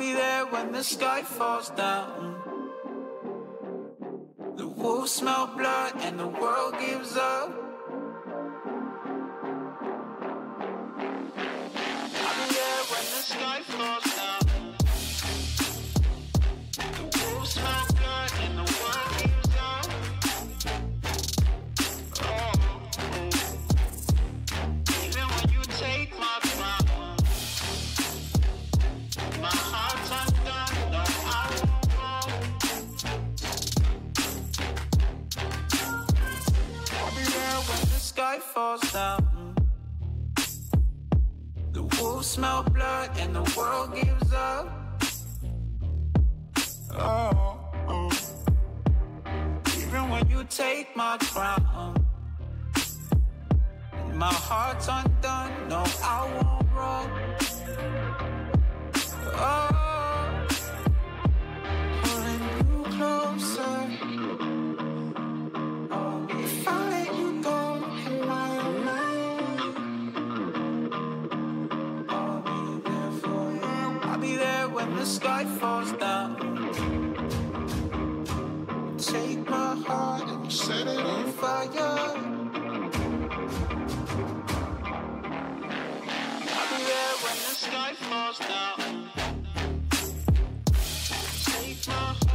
be there when the sky falls down. The wolves smell blood and the world gives up. I'll be there when the sky falls down. Sky falls down. The wolves smell blood and the world gives up. Oh, oh. even when you take my crown, and my heart's undone. No, I won't run. When the sky falls down. Take my heart and set it on fire. I'll be there when the sky falls down. Take my heart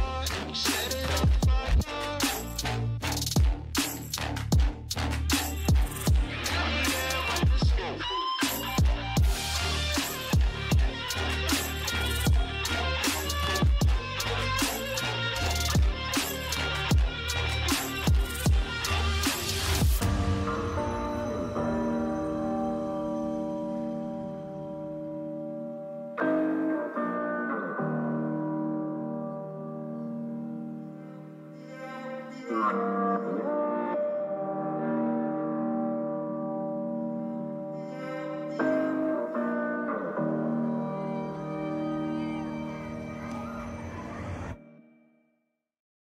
Thank